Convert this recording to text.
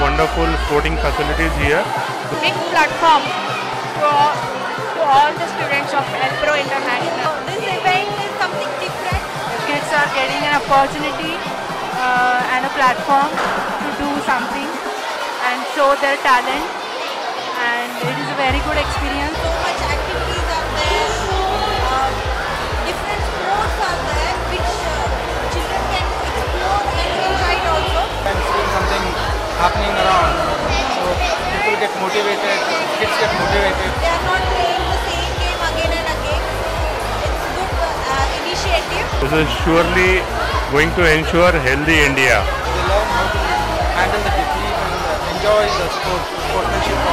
wonderful sporting facilities here. big platform to all, to all the students of Elpro International. This event is something different. Kids are getting an opportunity uh, and a platform to do something and show their talent and it is a very good experience. So much activities get motivated, kids get motivated. They are not playing the same game again and again. It's good uh, initiative. This is surely going to ensure healthy India. They learn how to handle the defeat and uh, enjoy the sport, sportsmanship